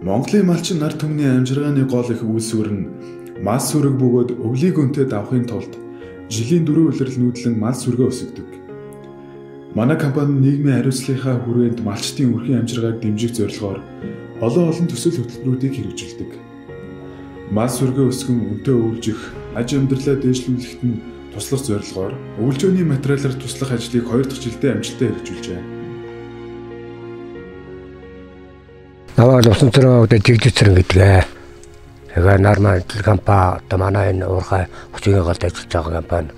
Монголын малчин нар түмний амжиргааны гол их үйлсвэр нь мал сүрэг бөгөөд өвлийг өнтөд авахын тулд жилийн дөрөв улирал нүүдлэн мал сүргээ өсгдөг. Манай компани нийгмийн хариуцлагынхаа хүрээнд малчтын өрхийн амжиргааг дэмжих зорилгоор олон олон төсөл хөтөлбөрүүдийг хэрэгжүүлдэг. Мал сүргээ өсгөн өнтөө өвлжих, аж амьдралаа дээшлүүлэхэд нь туслах зорилгоор өвлжөөний материалаар туслах ажлыг 2 дахь жилдээ амжилттай хэрэгжүүлж байна. Наваа усан цэрэг одоо жигжиг цэрэг гэдгээ. Тэгээ нормал компани одоо манай энэ уурхай хүчигийн голд ажиллаж байгаа компани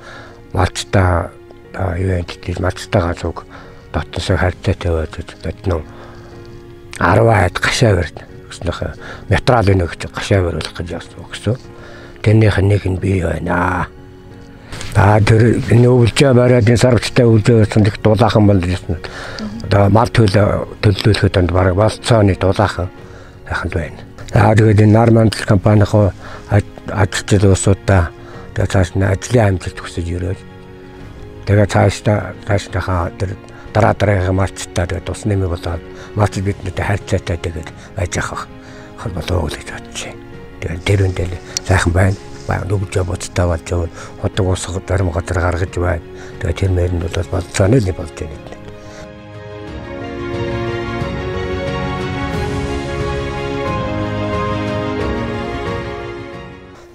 малцтай юу юм тийм малцтайгаа зүг дотносоо харьцаатай байж бодно. 10 хайд гашаа барьд гэснээр метрал энэ гэж гашаа бариулах гэж явсан гэсэн. Тэрнийх нэг нь бий байна. Та тэр энэ өвлжөө бариад энэ сарвчтай өвлжөө байсан их дулаахан бол гэсэн одоо мал төлөө төлөвлөхөд онд баг болцооны дулаахан яханд байна. За тэгээд энэ Нармандл компанийнхоо ажилчид усуудаа тэгээд цааш нь ажлын амжилт хүсэж ирээд тэгээд цаашдаа цаашдаа тэр дараа дараагийн марцтай тэгээд ус нэмэ болоод марц биднээтэй харьцаатай тэгээд байж явах холбоо гэж бодож байна. Тэгээд тэр үндэл сайхан байна. Баг нүгж боцтой болж байгаа ходог ус зарим газар гаргаж байна. Тэгээд тэр мөрөнд бол болцооны нэг болж байна.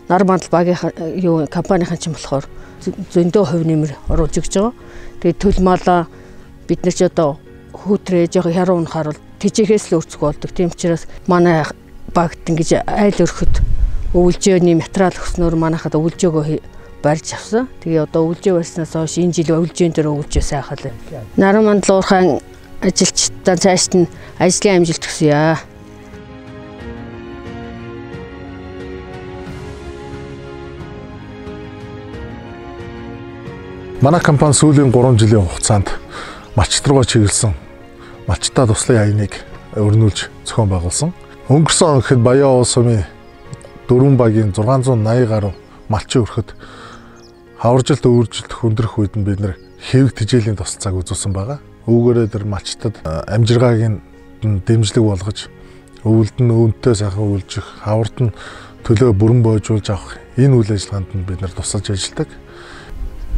Нар мандал багийн юу компанийн чинь болохоор зөндөө хувь нэмэр оруулж өгч байгаа. Тэгээд төлмалаа бид нар ч одоо хүүтрээ жоохон хяруу унахаар бол тижээхээс л өрцөг болдог. Тийм учраас манай багт ингэж айл өрхөд өвлжөөний материал өгснөөр манайхад өвлжөөгөө барьж авсан. Тэгээ одоо өвлжөө барьснаас хойш энэ жил өвлжөөн дээр өвлжөө сайхан. Наран мандал уурхайн ажилчдаа цаашд нь ажлын амжилт хүсье. Манай компани сүүлийн 3 жилийн хугацаанд малчт руугаа чиглэсэн малчтаа туслын аяныг өрнүүлж зохион байгуулсан. Өнгөрсөн он гэхэд Баян улс сумын дөрвөн багийн 680 гаруй малчин өрхөд хаваржилт өөржилт хөндрөх үед нь бид нэр хэвэг тижээлийн тус цаг үзүүлсэн байгаа. Үүгээрээ тэр малчтад амжиргааг нь дэмжлэг болгож өвөлд нь өвөнтэй сайхан өвлжих, хавард нь төлөө бүрэн боожуулж авах энэ үйл ажиллагаанд нь бид нар тусалж ажилладаг.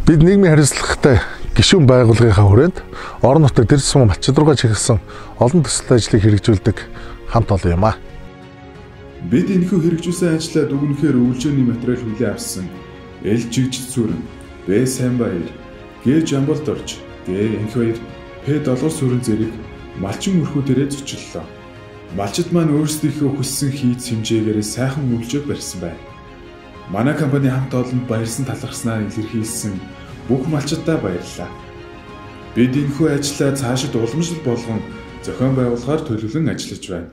Бид нийгмийн хариуцлагатай гишүүн байгууллагынхаа хүрээнд орон нутгийн тэр сум малчдруугаа чиглэсэн олон төсөл ажлыг хэрэгжүүлдэг хамт олон юм а. Бид энэхүү хэрэгжүүлсэн ажлаа дүгнэхээр өвлжөөний материал хүлээн авсан Эл жигжил сүрэн, Б сайн баяр, Г жамбалд орж, Г энх баяр, П долгор сүрэн зэрэг малчин өрхүүдэрээ зочлоо. Малчид маань өөрсдийнхөө хүссэн хийц хэмжээгээрээ сайхан өвлжөө барьсан байна. Манай компани хамт олонд баярсан талархснаар илэрхийлсэн бүх малчдаа баярлалаа. Бид энэхүү ажлаа цаашид уламжлал болгон зохион байгуулахаар төлөвлөн ажиллаж байна.